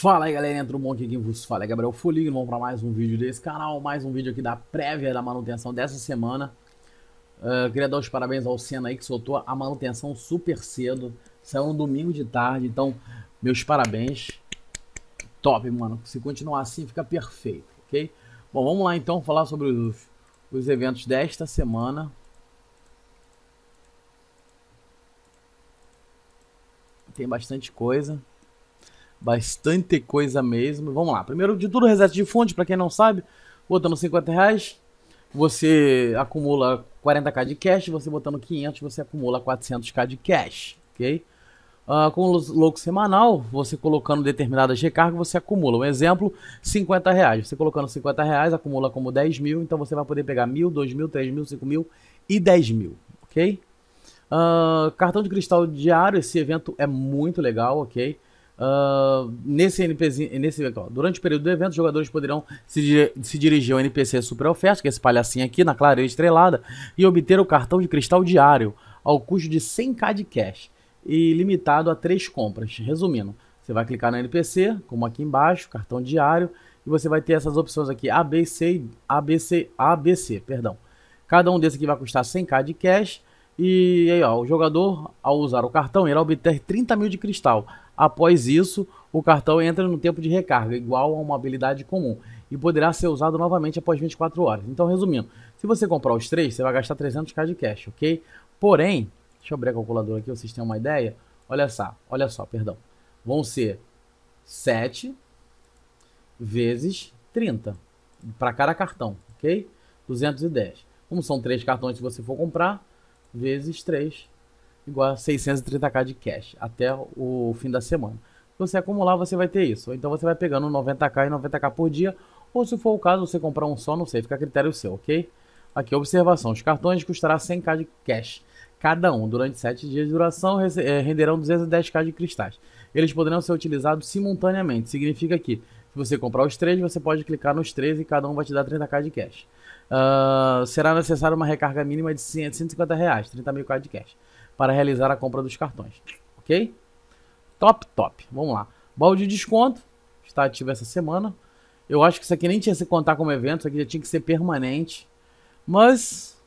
Fala aí entra um monte aqui quem vos fala é Gabriel Foligno, vamos para mais um vídeo desse canal, mais um vídeo aqui da prévia da manutenção dessa semana. Uh, queria dar os parabéns ao Senna aí que soltou a manutenção super cedo, saiu no domingo de tarde, então meus parabéns. Top, mano, se continuar assim fica perfeito, ok? Bom, vamos lá então falar sobre os, os eventos desta semana. Tem bastante coisa. Bastante coisa mesmo. Vamos lá. Primeiro de tudo, reset de fonte, para quem não sabe, botando 50 reais, você acumula 40k de cash, você botando 500, você acumula 400k de cash, ok? Uh, com o louco semanal, você colocando determinadas recargas, você acumula. Um exemplo, 50 reais. Você colocando 50 reais, acumula como 10 mil, então você vai poder pegar mil, 2 mil, 3 mil, 5 mil e 10 mil, ok? Uh, cartão de cristal diário, esse evento é muito legal, ok? Nesse NPC, nesse, durante o período do evento, os jogadores poderão se, se dirigir ao NPC Super Oferta, que é esse palhacinho aqui na clareira estrelada, e obter o cartão de cristal diário ao custo de 100k de cash e limitado a três compras. Resumindo, você vai clicar no NPC, como aqui embaixo, cartão diário, e você vai ter essas opções aqui ABC, ABC, ABC, perdão. Cada um desses aqui vai custar 100k de cash e aí, ó, o jogador, ao usar o cartão, irá obter 30 mil de cristal. Após isso, o cartão entra no tempo de recarga, igual a uma habilidade comum, e poderá ser usado novamente após 24 horas. Então, resumindo, se você comprar os três, você vai gastar 300k de cash, ok? Porém, deixa eu abrir a calculadora aqui, vocês têm uma ideia. Olha só, olha só, perdão. Vão ser 7 vezes 30 para cada cartão, ok? 210. Como são três cartões se você for comprar, vezes 3 igual a 630k de cash até o fim da semana. Se você acumular, você vai ter isso. Então você vai pegando 90k e 90k por dia, ou se for o caso, você comprar um só, não sei, fica a critério seu, ok? Aqui, observação: os cartões custará 100k de cash cada um. Durante 7 dias de duração, eh, renderão 210k de cristais. Eles poderão ser utilizados simultaneamente. Significa que, se você comprar os três, você pode clicar nos três e cada um vai te dar 30k de cash. Uh, será necessária uma recarga mínima de 150 reais, 30 mil de cash, para realizar a compra dos cartões. Ok? Top, top. Vamos lá. Balde de desconto está ativo essa semana. Eu acho que isso aqui nem tinha que se contar como evento, isso aqui já tinha que ser permanente. Mas.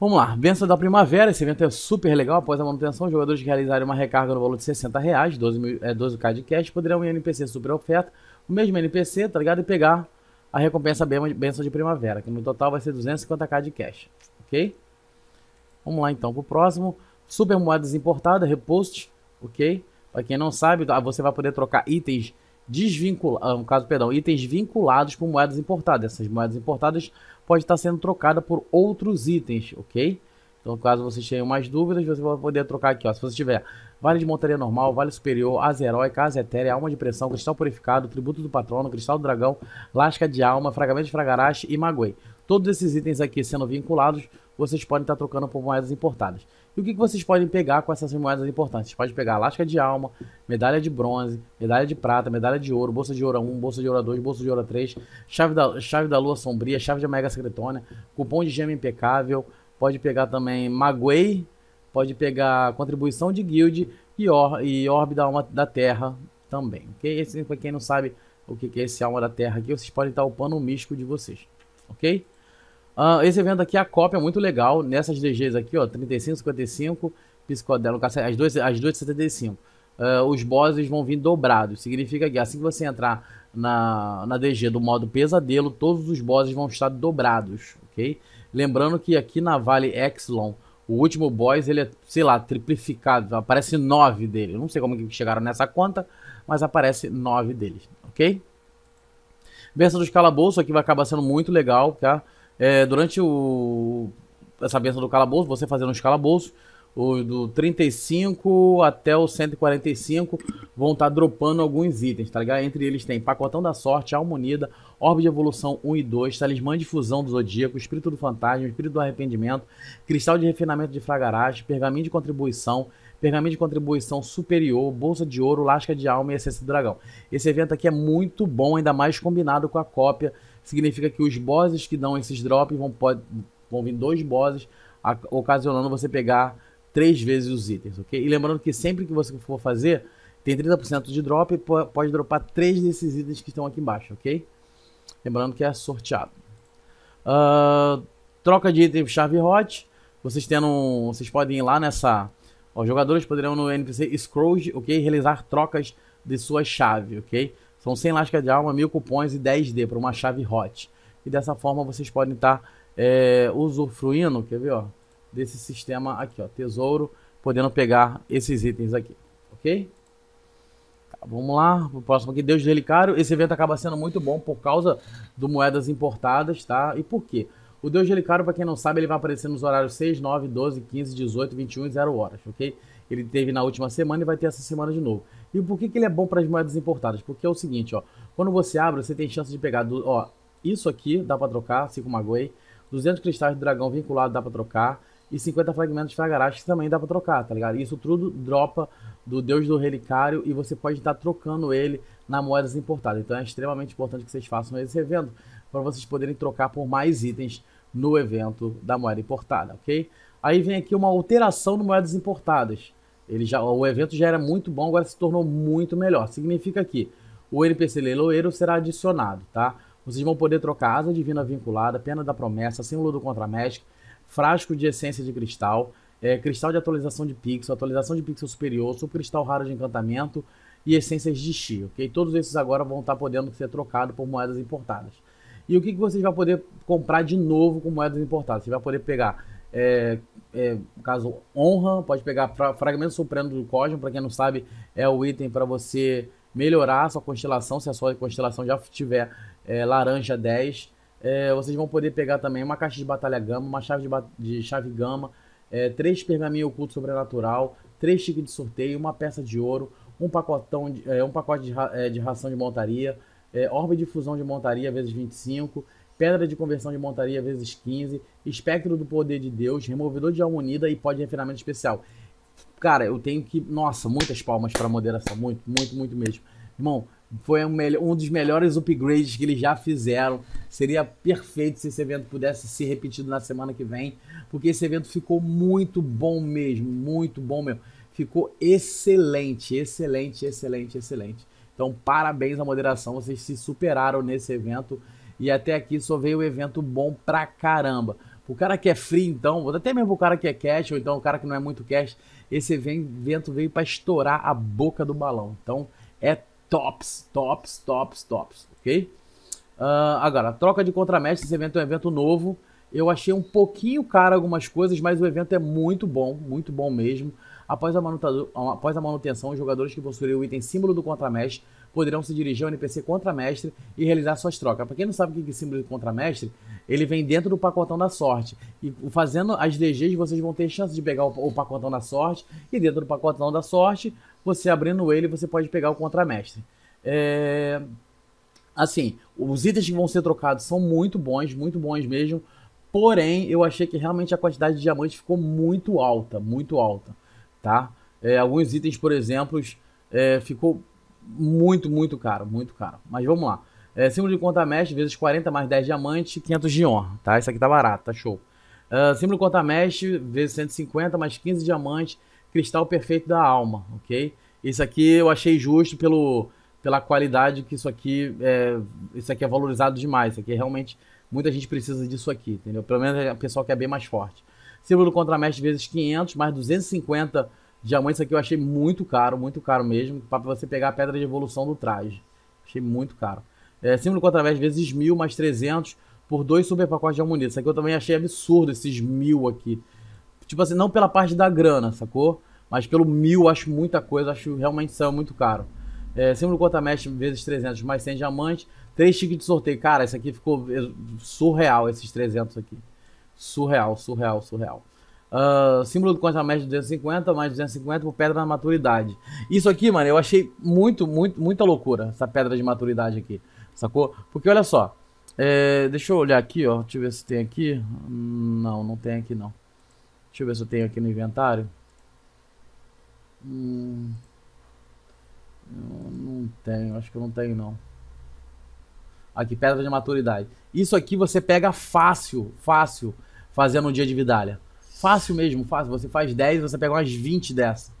Vamos lá, benção da primavera, esse evento é super legal. Após a manutenção, os jogadores que realizarem uma recarga no valor de 60 reais, 12, mil, é, 12k de cash, poderão ir NPC super oferta, o mesmo NPC, tá ligado? E pegar a recompensa benção de primavera, que no total vai ser 250k de cash, ok? Vamos lá então pro próximo. Super moedas importadas, repost, ok? Para quem não sabe, tá, você vai poder trocar itens desvinculados, ah, no caso, perdão, itens vinculados por moedas importadas. Essas moedas importadas podem estar sendo trocadas por outros itens, ok? Então, caso vocês tenham mais dúvidas, você vai poder trocar aqui, ó. Se você tiver Vale de montaria normal, vale superior, asa heróica, asa etérea, alma de pressão, cristal purificado, tributo do patrono, cristal do dragão, lasca de alma, fragamento de fragarache e maguei. Todos esses itens aqui sendo vinculados, vocês podem estar trocando por moedas importadas. E o que, que vocês podem pegar com essas moedas importantes? Vocês podem pegar lasca de alma, medalha de bronze, medalha de prata, medalha de ouro, bolsa de ouro 1, bolsa de ouro 2, bolsa de ouro 3, chave da, chave da lua sombria, chave de mega secretônia, cupom de gema impecável, pode pegar também maguei, pode pegar contribuição de guild e, or, e orbe da alma da terra também. Ok? Esse, pra quem não sabe o que, que é esse alma da terra aqui, vocês podem estar upando o místico de vocês. Ok? Uh, esse evento aqui, a cópia é muito legal. Nessas DGs aqui, ó, 35, 55, psicodelo, as duas, as duas 75. Uh, os bosses vão vir dobrados. Significa que assim que você entrar na, na DG do modo pesadelo, todos os bosses vão estar dobrados, ok? Lembrando que aqui na Vale Exlon o último boss, ele é, sei lá, triplificado. Aparece nove dele. Eu não sei como que chegaram nessa conta, mas aparece nove deles, ok? Benção dos calabouços aqui vai acabar sendo muito legal, tá? É, durante o, essa benção do calabouço, você fazendo os calabouços, o do 35 até o 145 vão estar tá dropando alguns itens, tá ligado? Entre eles tem Pacotão da Sorte, Alma Unida, Orbe de Evolução 1 e 2, Talismã de Fusão do Zodíaco, Espírito do Fantasma, Espírito do Arrependimento, Cristal de Refinamento de Fragarage, Pergaminho de Contribuição, Pergaminho de Contribuição Superior, Bolsa de Ouro, Lasca de Alma e Essência do Dragão. Esse evento aqui é muito bom, ainda mais combinado com a cópia. Significa que os bosses que dão esses drops vão, pode, vão vir dois bosses, ocasionando você pegar três vezes os itens, ok? E lembrando que sempre que você for fazer tem 30% de drop e pode dropar três desses itens que estão aqui embaixo, ok? Lembrando que é sorteado. Uh, troca de item chave hot. Vocês tendo, vocês podem ir lá nessa. Os jogadores poderão no NPC Scrooge, ok? Realizar trocas de sua chave, ok? São 100 lascas de alma, 1000 cupons e 10D para uma chave hot. E dessa forma vocês podem estar tá, é, usufruindo, quer ver, ó, desse sistema aqui, ó, tesouro, podendo pegar esses itens aqui, ok? Tá, vamos lá, o próximo aqui, Deus Relicário. Esse evento acaba sendo muito bom por causa do moedas importadas, tá? E por quê? O Deus Relicário, para quem não sabe, ele vai aparecer nos horários 6, 9, 12, 15, 18, 21 e 0 horas, ok? Ele teve na última semana e vai ter essa semana de novo. E por que, que ele é bom para as moedas importadas? Porque é o seguinte, ó. Quando você abre, você tem chance de pegar, do, ó, isso aqui dá para trocar, assim como a Guei. 200 cristais de dragão vinculado dá para trocar. E 50 fragmentos de Fragarash também dá para trocar, tá ligado? Isso tudo dropa do Deus do Relicário e você pode estar trocando ele na moedas importadas. Então é extremamente importante que vocês façam esse evento para vocês poderem trocar por mais itens no evento da moeda importada, ok? Aí vem aqui uma alteração no moedas importadas. Ele já, o evento já era muito bom, agora se tornou muito melhor. Significa que o NPC leiloeiro será adicionado, tá? Vocês vão poder trocar asa divina vinculada, pena da promessa, símbolo do contramestre, frasco de essência de cristal, é, cristal de atualização de pixel, atualização de pixel superior, super cristal raro de encantamento e essências de chi, ok? Todos esses agora vão estar podendo ser trocados por moedas importadas. E o que, que vocês vão poder comprar de novo com moedas importadas? Você vai poder pegar é, é, no caso, honra, pode pegar fra fragmento supremo do cosmos, para quem não sabe, é o item para você melhorar a sua constelação, se a sua constelação já tiver é, laranja 10. É, vocês vão poder pegar também uma caixa de batalha gama, uma chave de, de chave gama, é, três pergaminhos oculto sobrenatural, três tickets de sorteio, uma peça de ouro, um pacotão de, é, um pacote de, ra é, de ração de montaria, é, orbe de fusão de montaria vezes 25, Pedra de conversão de montaria vezes 15, Espectro do poder de Deus, Removedor de alma unida e pó de refinamento especial. Cara, eu tenho que. Nossa, muitas palmas para moderação. Muito, muito, muito mesmo. Irmão, foi um, um, dos melhores upgrades que eles já fizeram. Seria perfeito se esse evento pudesse ser repetido na semana que vem, porque esse evento ficou muito bom mesmo, muito bom mesmo. Ficou excelente, excelente, excelente, excelente. Então, parabéns à moderação, vocês se superaram nesse evento. E até aqui só veio um evento bom pra caramba. O cara que é free, então, até mesmo o cara que é cash, ou então o cara que não é muito cash, esse evento veio para estourar a boca do balão. Então, é tops, tops, tops, tops, ok? Uh, agora, troca de contramestre, esse evento é um evento novo. Eu achei um pouquinho caro algumas coisas, mas o evento é muito bom, muito bom mesmo. Após a, após a manutenção, os jogadores que possuírem o item símbolo do contramestre poderão se dirigir ao NPC contramestre e realizar suas trocas. Para quem não sabe o que é símbolo de contramestre, ele vem dentro do pacotão da sorte. E fazendo as DGs, vocês vão ter chance de pegar o, pacotão da sorte. E dentro do pacotão da sorte, você abrindo ele, você pode pegar o contramestre. É... Assim, os itens que vão ser trocados são muito bons, muito bons mesmo. Porém, eu achei que realmente a quantidade de diamantes ficou muito alta, muito alta, tá? É, alguns itens, por exemplo, é, ficou muito, muito caro, muito caro. Mas vamos lá. É, símbolo de conta mesh vezes 40 mais 10 diamantes, 500 de honra, tá? Isso aqui tá barato, tá show. Uh, símbolo de conta mesh vezes 150 mais 15 diamantes, cristal perfeito da alma, ok? Isso aqui eu achei justo pelo, pela qualidade que isso aqui é, isso aqui é valorizado demais. Isso aqui realmente muita gente precisa disso aqui, entendeu? Pelo menos é o pessoal que é bem mais forte. Símbolo do contramestre vezes 500 mais 250 Diamante, isso aqui eu achei muito caro, muito caro mesmo, para você pegar a pedra de evolução do traje. Achei muito caro. É, símbolo contravés vezes mil mais 300 por dois super pacotes de almonita. Isso aqui eu também achei absurdo, esses mil aqui. Tipo assim, não pela parte da grana, sacou? Mas pelo mil acho muita coisa, acho realmente saiu muito caro. É, símbolo contra-mestre vezes 300 mais 100 diamantes. Três tickets de sorteio. Cara, isso aqui ficou surreal, esses 300 aqui. Surreal, surreal, surreal. Uh, símbolo do contra-mestre 250 mais 250 por pedra da maturidade. Isso aqui, mano, eu achei muito, muito, muita loucura, essa pedra de maturidade aqui. Sacou? Porque olha só. É, deixa eu olhar aqui, ó. Deixa eu ver se tem aqui. Não, não tem aqui não. Deixa eu ver se eu tenho aqui no inventário. Hum, não tenho, acho que eu não tenho não. Aqui, pedra de maturidade. Isso aqui você pega fácil, fácil, fazendo um dia de vidalha. Fácil mesmo, fácil. Você faz 10, você pega umas 20 dessa.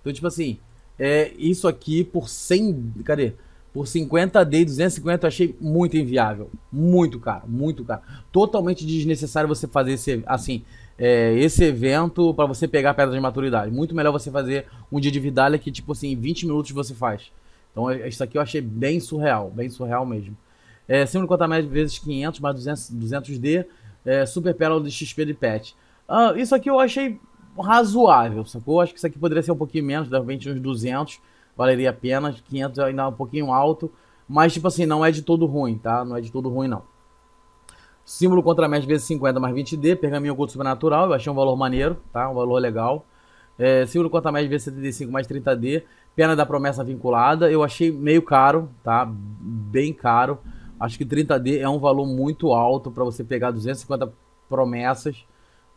Então, tipo assim, É, isso aqui por 100. Cadê? Por 50D e 250 eu achei muito inviável. Muito caro, muito caro. Totalmente desnecessário você fazer esse, assim, é, esse evento para você pegar pedra de maturidade. Muito melhor você fazer um dia de Vidalia que, tipo assim, em 20 minutos você faz. Então, é, isso aqui eu achei bem surreal, bem surreal mesmo. É, símbolo contra média vezes 500 mais 200, 200D, é, super pérola de XP de pet. Ah, isso aqui eu achei razoável, sacou? Acho que isso aqui poderia ser um pouquinho menos, de repente uns 200 valeria a pena, 500 ainda um pouquinho alto, mas tipo assim, não é de todo ruim, tá? Não é de todo ruim não. Símbolo contra média vezes 50 mais 20D, pergaminho oculto sobrenatural, eu achei um valor maneiro, tá? Um valor legal. É, símbolo contra média vezes 75 mais 30D, pena da promessa vinculada, eu achei meio caro, tá? Bem caro. Acho que 30D é um valor muito alto para você pegar 250 promessas.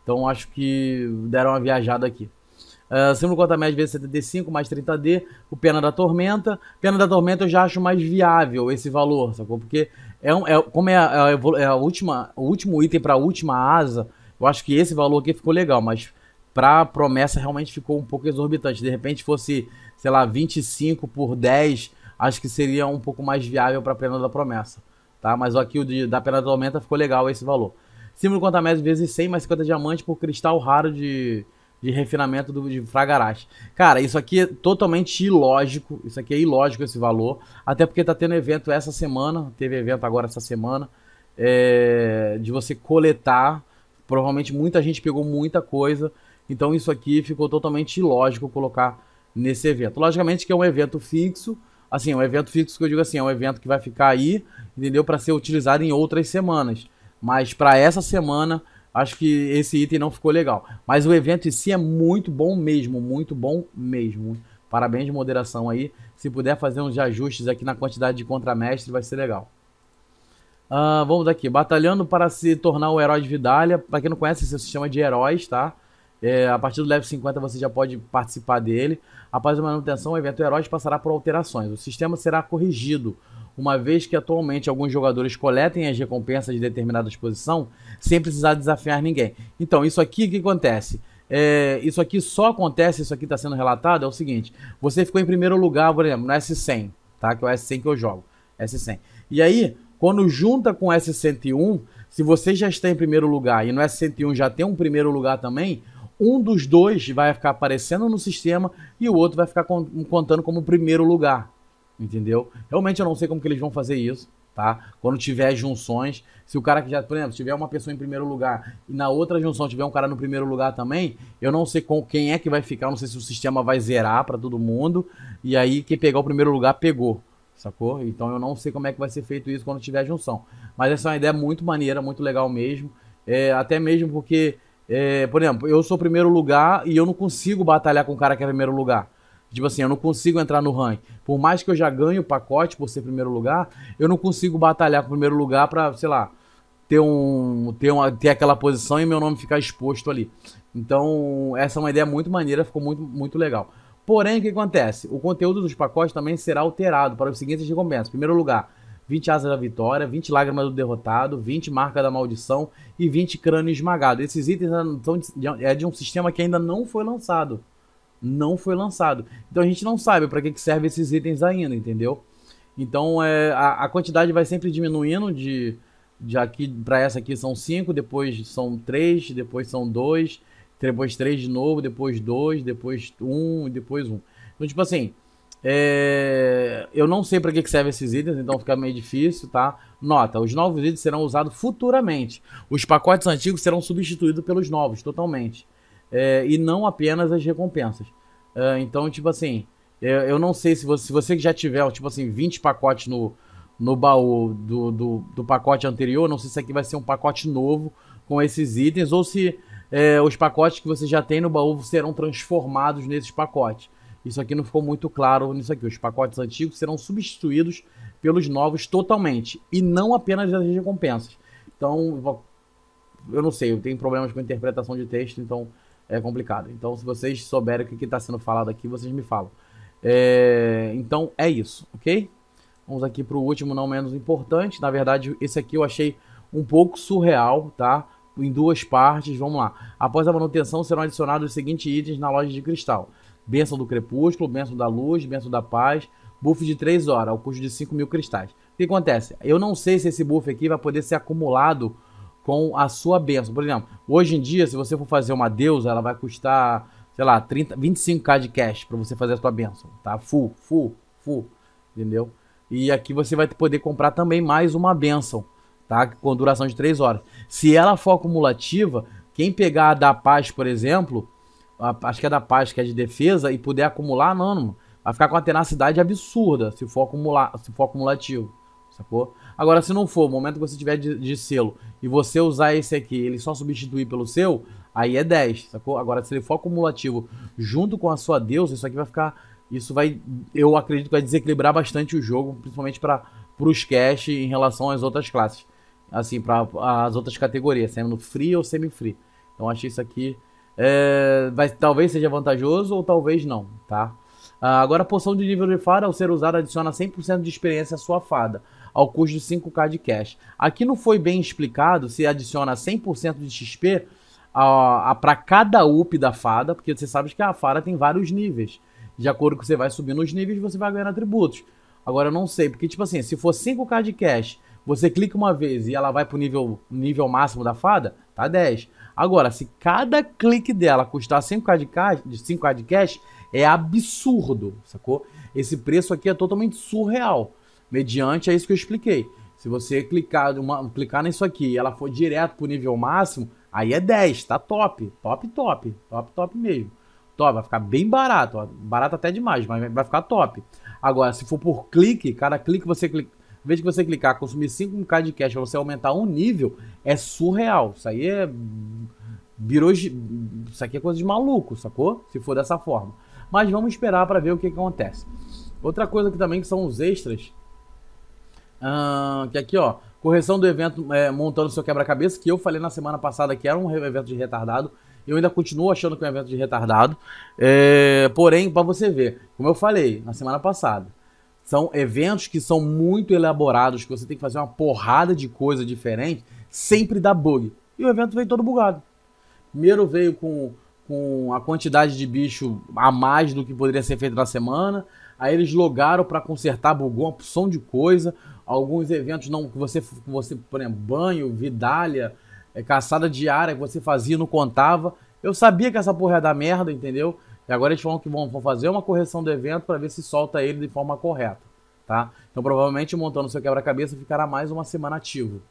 Então acho que deram uma viajada aqui. Uh, símbolo contra média vezes 75 mais 30D, o Pena da Tormenta. Pena da Tormenta eu já acho mais viável esse valor, sacou? Porque é, um, é como é, a, é a última, o último item para a última asa, eu acho que esse valor aqui ficou legal, mas para promessa realmente ficou um pouco exorbitante. De repente fosse, sei lá, 25 por 10, acho que seria um pouco mais viável para a Pena da Promessa. Tá? Mas aqui o de, da Pena da Tormenta ficou legal esse valor. Símbolo contra média vezes 100 mais 50 diamantes por cristal raro de de refinamento do, de Fragarash. Cara, isso aqui é totalmente ilógico. Isso aqui é ilógico esse valor. Até porque tá tendo evento essa semana. Teve evento agora essa semana. É, de você coletar. Provavelmente muita gente pegou muita coisa. Então isso aqui ficou totalmente ilógico colocar nesse evento. Logicamente que é um evento fixo. Assim, um evento fixo que eu digo assim, é um evento que vai ficar aí, entendeu? Para ser utilizado em outras semanas. Mas para essa semana acho que esse item não ficou legal. Mas o evento em si é muito bom mesmo, muito bom mesmo. Parabéns de moderação aí. Se puder fazer uns ajustes aqui na quantidade de contramestre, vai ser legal. Uh, vamos aqui. Batalhando para se tornar o herói de Vidália. Para quem não conhece, esse é o sistema de heróis, tá? É, a partir do level 50 você já pode participar dele. Após a manutenção, o evento Heróis passará por alterações. O sistema será corrigido uma vez que atualmente alguns jogadores coletem as recompensas de determinada exposição sem precisar desafiar ninguém. Então, isso aqui que acontece? É, isso aqui só acontece, isso aqui está sendo relatado, é o seguinte: você ficou em primeiro lugar, por exemplo, no S100, tá? Que é o S100 que eu jogo. S100. E aí, quando junta com o S101, se você já está em primeiro lugar e no S101 já tem um primeiro lugar também, um dos dois vai ficar aparecendo no sistema e o outro vai ficar contando como primeiro lugar. Entendeu? Realmente eu não sei como que eles vão fazer isso, tá? Quando tiver junções, se o cara que já, por exemplo, tiver uma pessoa em primeiro lugar e na outra junção tiver um cara no primeiro lugar também, eu não sei com quem é que vai ficar, não sei se o sistema vai zerar para todo mundo e aí quem pegar o primeiro lugar pegou, sacou? Então eu não sei como é que vai ser feito isso quando tiver junção. Mas essa é uma ideia muito maneira, muito legal mesmo, é, até mesmo porque, é, por exemplo, eu sou primeiro lugar e eu não consigo batalhar com o cara que é primeiro lugar. Tipo assim, eu não consigo entrar no ranking. Por mais que eu já ganhe o pacote por ser primeiro lugar, eu não consigo batalhar com o primeiro lugar pra, sei lá, ter, um, ter, uma, ter aquela posição e meu nome ficar exposto ali. Então, essa é uma ideia muito maneira, ficou muito, muito legal. Porém, o que acontece? O conteúdo dos pacotes também será alterado para os seguintes recompensas. Primeiro lugar, 20 asas da vitória, 20 lágrimas do derrotado, 20 marca da maldição e 20 crânio esmagado. Esses itens são de, é de um sistema que ainda não foi lançado não foi lançado. Então a gente não sabe para que, que serve esses itens ainda, entendeu? Então é, a, a quantidade vai sempre diminuindo de, de aqui para essa aqui são 5, depois são 3, depois são 2, depois 3 de novo, depois 2, depois 1 um, depois 1. Um. Então, tipo assim, é... eu não sei para que, que serve esses itens, então fica meio difícil, tá? Nota, os novos itens serão usados futuramente. Os pacotes antigos serão substituídos pelos novos, totalmente é, e não apenas as recompensas. É, então, tipo assim, é, eu não sei se você, se você já tiver, tipo assim, 20 pacotes no, no baú do, do, do, pacote anterior, não sei se aqui vai ser um pacote novo com esses itens ou se é, os pacotes que você já tem no baú serão transformados nesses pacotes. Isso aqui não ficou muito claro nisso aqui. Os pacotes antigos serão substituídos pelos novos totalmente e não apenas as recompensas. Então, eu não sei, eu tenho problemas com interpretação de texto, então é complicado. Então, se vocês souberem o que está sendo falado aqui, vocês me falam. É, então, é isso, ok? Vamos aqui para o último, não menos importante. Na verdade, esse aqui eu achei um pouco surreal, tá? Em duas partes, vamos lá. Após a manutenção, serão adicionados os seguintes itens na loja de cristal. Benção do Crepúsculo, Benção da Luz, Benção da Paz, buff de 3 horas, ao custo de 5 mil cristais. O que acontece? Eu não sei se esse buff aqui vai poder ser acumulado com a sua benção. Por exemplo, hoje em dia, se você for fazer uma deusa, ela vai custar, sei lá, 30, 25k de cash para você fazer a sua benção, tá? Full, full, full, entendeu? E aqui você vai poder comprar também mais uma benção, tá? Com duração de 3 horas. Se ela for acumulativa, quem pegar a da paz, por exemplo, a, acho que é da paz, que é de defesa, e puder acumular, não, não vai ficar com uma tenacidade absurda se for, acumular, se for acumulativo, sacou? Agora, se não for, o momento que você tiver de, de, selo e você usar esse aqui, ele só substituir pelo seu, aí é 10, sacou? Agora, se ele for acumulativo junto com a sua deusa, isso aqui vai ficar. Isso vai, eu acredito que vai desequilibrar bastante o jogo, principalmente para os cash em relação às outras classes. Assim, para as outras categorias, sendo free ou semi-free. Então, achei isso aqui. É, vai, talvez seja vantajoso ou talvez não, tá? Ah, agora, a poção de nível de fada, ao ser usada, adiciona 100% de experiência à sua fada ao custo de 5k de cash. Aqui não foi bem explicado se adiciona 100% de XP a, a para cada up da fada, porque você sabe que a fada tem vários níveis. De acordo com você vai subindo os níveis, você vai ganhando atributos. Agora eu não sei, porque tipo assim, se for 5k de cash, você clica uma vez e ela vai pro nível, nível máximo da fada, tá 10. Agora, se cada clique dela custar 5k de cash, de 5k de cash, é absurdo, sacou? Esse preço aqui é totalmente surreal mediante é isso que eu expliquei. Se você clicar, uma, clicar nisso aqui e ela for direto pro nível máximo, aí é 10, tá top. Top, top. Top, top mesmo. Top, vai ficar bem barato. Ó. Barato até demais, mas vai ficar top. Agora, se for por clique, cada clique você clica. Em vez de você clicar, consumir 5k de cash você aumentar um nível, é surreal. Isso aí é. Virou. Isso aqui é coisa de maluco, sacou? Se for dessa forma. Mas vamos esperar para ver o que, que acontece. Outra coisa que também que são os extras Uh, que aqui, ó, correção do evento é, montando seu quebra-cabeça, que eu falei na semana passada que era um evento de retardado. Eu ainda continuo achando que é um evento de retardado. É, porém, para você ver, como eu falei na semana passada, são eventos que são muito elaborados, que você tem que fazer uma porrada de coisa diferente, sempre dá bug. E o evento veio todo bugado. Primeiro veio com, com a quantidade de bicho a mais do que poderia ser feito na semana. Aí eles logaram para consertar, bugou uma porção de coisa alguns eventos não que você, você por exemplo, banho, vidalha, é, caçada diária que você fazia não contava. Eu sabia que essa porra ia dar merda, entendeu? E agora eles falam que vão, vão fazer uma correção do evento para ver se solta ele de forma correta, tá? Então provavelmente montando seu quebra-cabeça ficará mais uma semana ativo.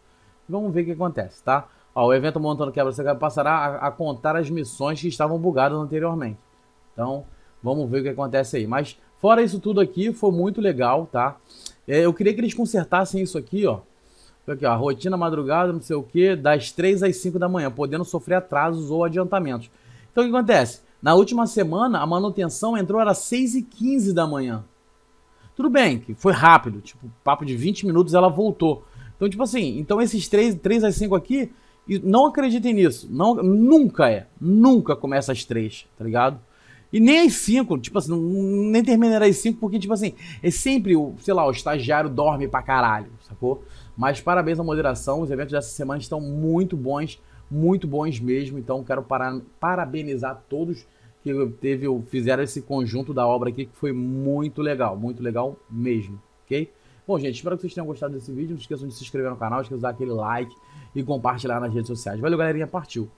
Vamos ver o que acontece, tá? Ó, o evento montando quebra-cabeça passará a, a contar as missões que estavam bugadas anteriormente. Então, vamos ver o que acontece aí. Mas fora isso tudo aqui, foi muito legal, tá? É, eu queria que eles consertassem isso aqui, ó. Aqui, ó, rotina madrugada, não sei o que, das 3 às 5 da manhã, podendo sofrer atrasos ou adiantamentos. Então o que acontece? Na última semana, a manutenção entrou às 6 e 15 da manhã. Tudo bem, que foi rápido, tipo, papo de 20 minutos ela voltou. Então, tipo assim, então esses 3, 3 às 5 aqui, não acreditem nisso. Não, nunca é. Nunca começa às 3, tá ligado? E nem às 5, tipo assim, nem terminará às 5, porque, tipo assim, é sempre, o, sei lá, o estagiário dorme pra caralho, sacou? Mas parabéns à moderação, os eventos dessa semana estão muito bons, muito bons mesmo. Então quero para, parabenizar todos que teve, fizeram esse conjunto da obra aqui, que foi muito legal, muito legal mesmo, ok? Bom, gente, espero que vocês tenham gostado desse vídeo. Não esqueçam de se inscrever no canal, esqueçam de dar aquele like e compartilhar nas redes sociais. Valeu, galerinha, partiu!